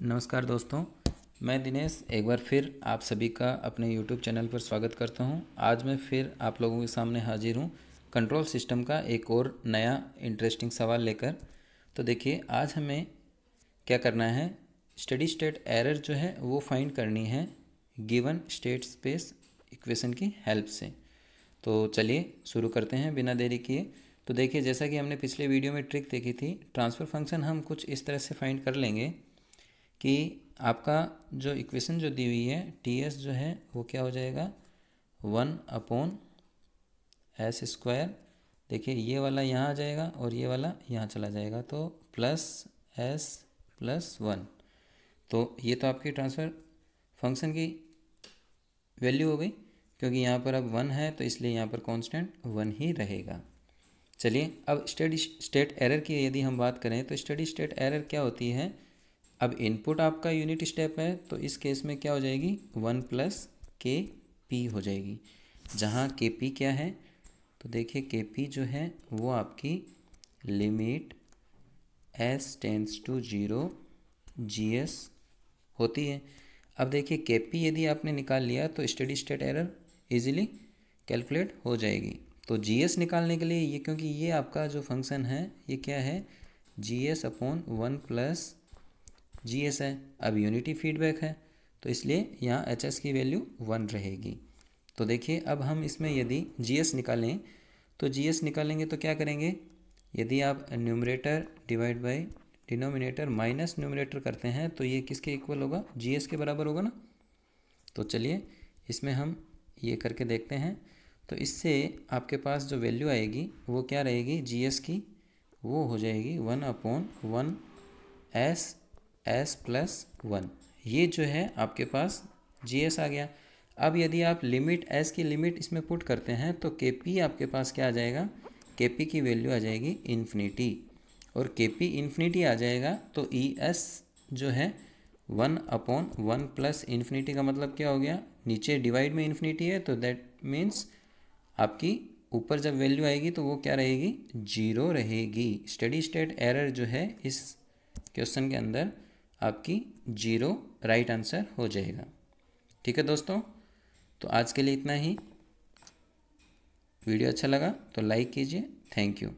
नमस्कार दोस्तों, मैं दिनेश एक बार फिर आप सभी का अपने यूट्यूब चैनल पर स्वागत करता हूँ। आज मैं फिर आप लोगों के सामने हाजिर हूँ कंट्रोल सिस्टम का एक और नया इंटरेस्टिंग सवाल लेकर। तो देखिए, आज हमें क्या करना है? स्टडी स्टेट एरर जो है, वो फाइंड करनी है गिवन स्टेट स्पेस इक्वेशन की हेल्प से। तो चलिए, शुरू करते हैं बिना देरी किए। तो देखिए, जैसा कि हमने पिछले वीडियो में ट्रिक देखी थी ट्रांसफ़र फ़ंक्शन हम कुछ इस तरह से फाइंड कर लेंगे। कि आपका जो इक्वेशन जो दी हुई है टी एस जो है, वो क्या हो जाएगा? वन अपॉन एस स्क्वायर देखिए, ये वाला यहाँ आ जाएगा और ये वाला यहाँ चला जाएगा। तो प्लस एस प्लस वन तो ये तो आपकी ट्रांसफ़र फ़ंक्शन की वैल्यू हो गई, क्योंकि यहाँ पर अब वन है तो इसलिए यहाँ पर कांस्टेंट वन ही रहेगा। चलिए, अब स्टडी स्टेट एरर की यदि हम बात करें तो स्टडी स्टेट एरर क्या होती है? अब इनपुट आपका यूनिट स्टेप है तो इस केस में क्या हो जाएगी? वन प्लस के पी हो जाएगी। जहाँ के पी क्या है? तो देखिए, के पी जो है, वो आपकी limit s tends to zero G s होती है। अब देखिए, के पी यदि आपने निकाल लिया तो steady state error easily calculate हो जाएगी। तो जी एस निकालने के लिए ये, क्योंकि ये आपका जो फ़ंक्शन है, ये क्या है? G s upon one plus G s है, अब यूनिटी फीडबैक है तो इसलिए यहाँ एच एस की वैल्यू वन रहेगी। तो देखिए, अब हम इसमें यदि जी एस निकालें तो जी एस निकालेंगे तो क्या करेंगे? यदि आप numerator divide by denominator minus numerator करते हैं तो ये किसके इक्वल होगा? जी एस के बराबर होगा ना? तो चलिए, इसमें हम ये करके देखते हैं। तो इससे आपके पास जो वैल्यू आएगी, वो क्या रहेगी? जी एस की, वो हो जाएगी one upon one s s plus one ये जो है आपके पास जी एस आ गया। अब यदि आप लिमिट एस की लिमिट इसमें पुट करते हैं तो के पी आपके पास क्या आ जाएगा? के पी की वैल्यू आ जाएगी इन्फिनिटी और के पी इन्फिनिटी आ जाएगा तो ई e एस जो है one upon one plus infinity का मतलब क्या हो गया? नीचे डिवाइड में इन्फिनिटी है तो दैट मीन्स आपकी ऊपर जब वैल्यू आएगी तो वो क्या रहेगी? ज़ीरो रहेगी। स्टडी स्टेट एरर जो है इस क्वेश्चन के अंदर आपकी ज़ीरो राइट आंसर हो जाएगा। ठीक है दोस्तों तो आज के लिए इतना ही। वीडियो अच्छा लगा तो लाइक कीजिए। Thank you.